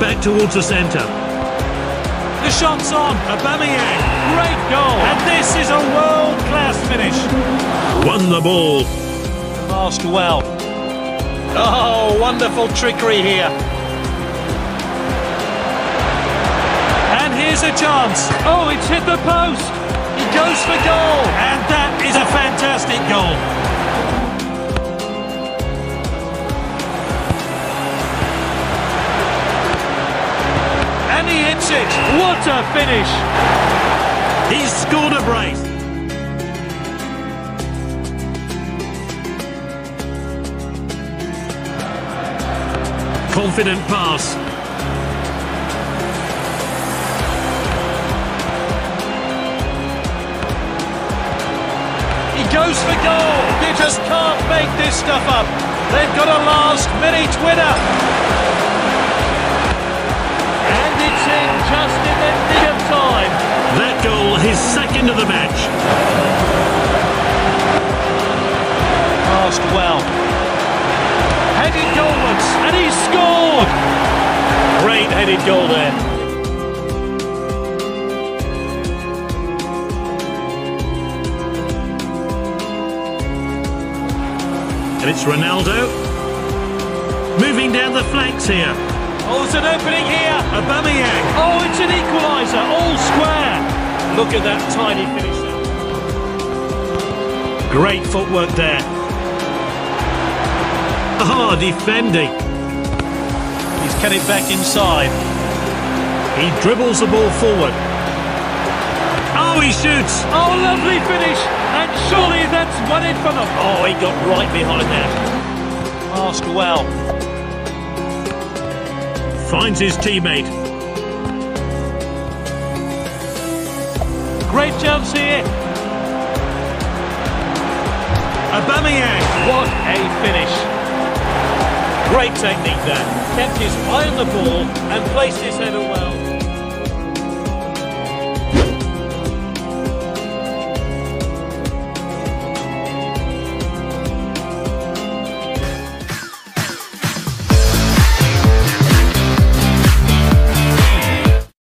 back towards the centre. The shot's on. Aubameyang. Great goal. And this is a world-class finish. Won the ball. Masked well. Oh, wonderful trickery here. And here's a chance. Oh, it's hit the post. He goes for goal. And that is a fantastic goal. And he hits it. What a finish. He's scored a brace. Confident pass. He goes for goal. You just can't make this stuff up. They've got a last minute winner. The match. Passed well. Headed goalwards, and he scored. Great headed goal there. And it's Ronaldo. Moving down the flanks here. Oh, it's an opening here. Aubameyang. Oh, it's an equaliser, all square. Look at that tiny finish. there. Great footwork there. Ah, defending. He's cut it back inside. He dribbles the ball forward. Oh, he shoots. Oh, lovely finish. And surely that's won it for them. Oh, he got right behind that. Passed well. Finds his teammate. Great chance here. Aubameyang. What a finish. Great technique there. Kept his eye on the ball and placed his header well.